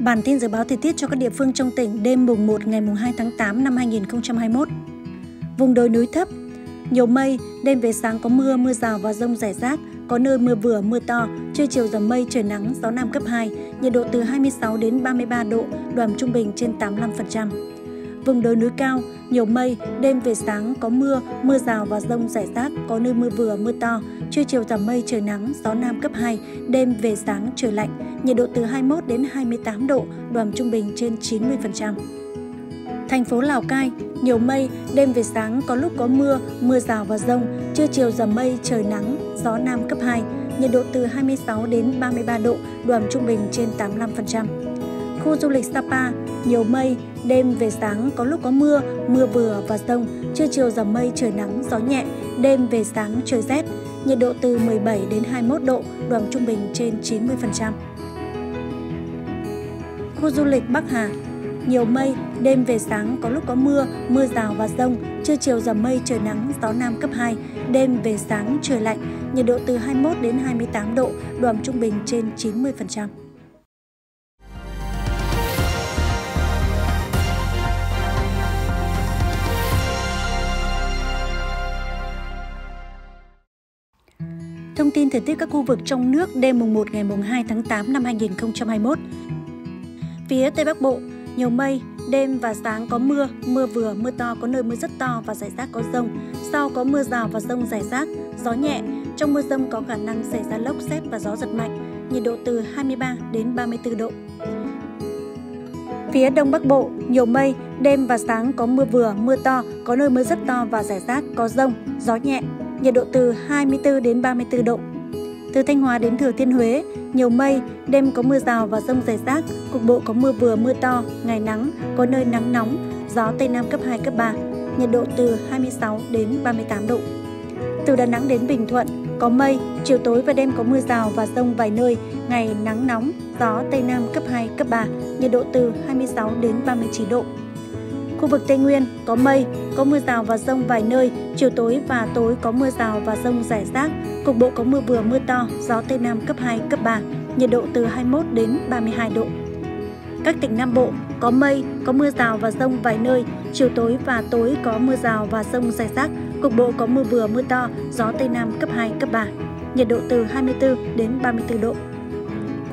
Bản tin dự báo thời tiết cho các địa phương trong tỉnh đêm mùng 1 ngày mùng 2 tháng 8 năm 2021. Vùng đồi núi thấp, nhiều mây, đêm về sáng có mưa, mưa rào và rông rải rác, có nơi mưa vừa, mưa to, trưa chiều giảm mây, trời nắng, gió Nam cấp 2, nhiệt độ từ 26 đến 33 độ, đoàn trung bình trên 85%. Vùng đồi núi cao, nhiều mây, đêm về sáng có mưa, mưa rào và rông rải rác, có nơi mưa vừa, mưa to, trưa chiều giảm mây, trời nắng, gió Nam cấp 2, đêm về sáng trời lạnh, nhiệt độ từ 21 đến 28 độ, độ ẩm trung bình trên 90%. Thành phố Lào Cai, nhiều mây, đêm về sáng có lúc có mưa, mưa rào và rông, trưa chiều giảm mây, trời nắng, gió Nam cấp 2, nhiệt độ từ 26 đến 33 độ, độ ẩm trung bình trên 85%. Khu du lịch Sapa, nhiều mây, đêm về sáng có lúc có mưa, mưa vừa và rông, trưa chiều giảm mây trời nắng, gió nhẹ, đêm về sáng trời rét, nhiệt độ từ 17 đến 21 độ, độ ẩm trung bình trên 90%. Khu du lịch Bắc Hà, nhiều mây, đêm về sáng có lúc có mưa, mưa rào và rông, trưa chiều giảm mây trời nắng, gió nam cấp 2, đêm về sáng trời lạnh, nhiệt độ từ 21 đến 28 độ, độ ẩm trung bình trên 90%. Thông tin thời tiết các khu vực trong nước đêm mùng 1 ngày mùng 2 tháng 8 năm 2021. Phía Tây Bắc Bộ, nhiều mây, đêm và sáng có mưa, mưa vừa, mưa to, có nơi mưa rất to và rải rác có rông. Sau có mưa rào và rông rải rác, gió nhẹ. Trong mưa rông có khả năng xảy ra lốc xét và gió giật mạnh, nhiệt độ từ 23 đến 34 độ. Phía Đông Bắc Bộ, nhiều mây, đêm và sáng có mưa vừa, mưa to, có nơi mưa rất to và rải rác, có rông, gió nhẹ, nhiệt độ từ 24 đến 34 độ. Từ Thanh Hóa đến Thừa Thiên Huế, nhiều mây, đêm có mưa rào và rông rải rác, cục bộ có mưa vừa mưa to, ngày nắng, có nơi nắng nóng, gió Tây Nam cấp 2, cấp 3, nhiệt độ từ 26 đến 38 độ. Từ Đà Nẵng đến Bình Thuận, có mây, chiều tối và đêm có mưa rào và rông vài nơi, ngày nắng nóng, gió Tây Nam cấp 2, cấp 3, nhiệt độ từ 26 đến 39 độ. Khu vực Tây Nguyên có mây, có mưa rào và rông vài nơi, chiều tối và tối có mưa rào và rông rải rác, cục bộ có mưa vừa mưa to, gió Tây Nam cấp 2, cấp 3, nhiệt độ từ 21 đến 32 độ. Các tỉnh Nam Bộ có mây, có mưa rào và rông vài nơi, chiều tối và tối có mưa rào và rông rải rác, cục bộ có mưa vừa mưa to, gió Tây Nam cấp 2, cấp 3, nhiệt độ từ 24 đến 34 độ.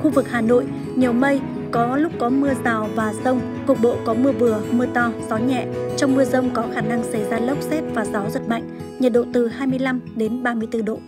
Khu vực Hà Nội, nhiều mây, có lúc có mưa rào và rông, cục bộ có mưa vừa, mưa to, gió nhẹ. Trong mưa rông có khả năng xảy ra lốc xét và gió giật mạnh, nhiệt độ từ 25 đến 34 độ.